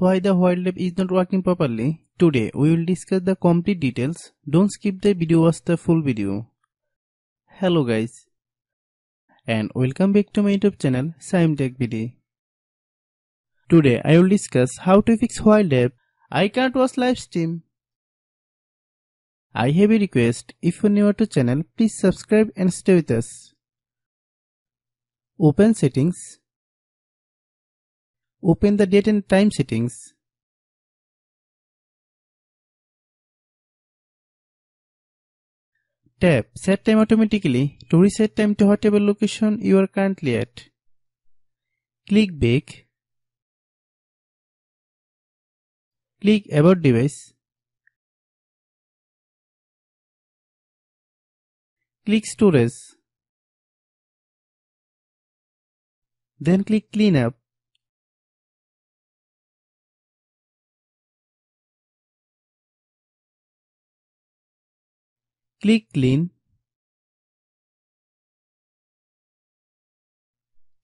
why the app is not working properly. Today we will discuss the complete details. Don't skip the video, watch the full video. Hello guys and welcome back to my YouTube channel Shaem Tech BD. Today I will discuss how to fix app I can't watch live stream. I have a request if you're new to channel please subscribe and stay with us. Open settings Open the date and time settings. Tap Set time automatically to reset time to whatever location you are currently at. Click Back. Click About Device. Click Storage. Then click Cleanup. Click Clean.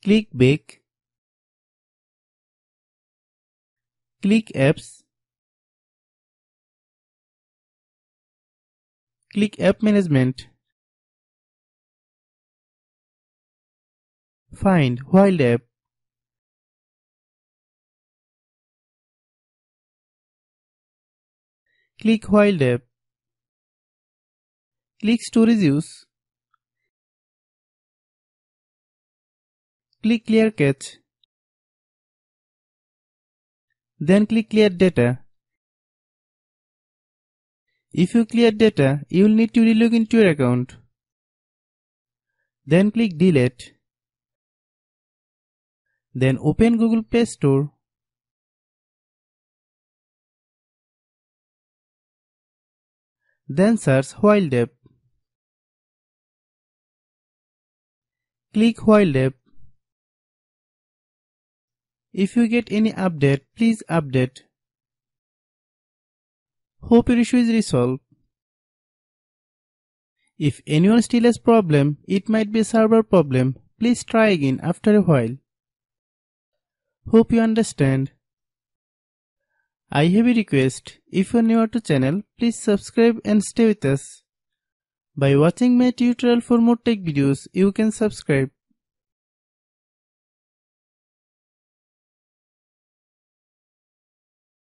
Click Back. Click Apps. Click App Management. Find Wild app. Click Wild app. Click Storage Use. Click Clear Cache. Then click Clear Data. If you clear data, you will need to relog into your account. Then click Delete. Then open Google Play Store. Then search Wild Click Wild app. If you get any update, please update. Hope your issue is resolved. If anyone still has problem, it might be a server problem. Please try again after a while. Hope you understand. I have a request. If you are new to channel, please subscribe and stay with us. By watching my tutorial for more tech videos, you can subscribe.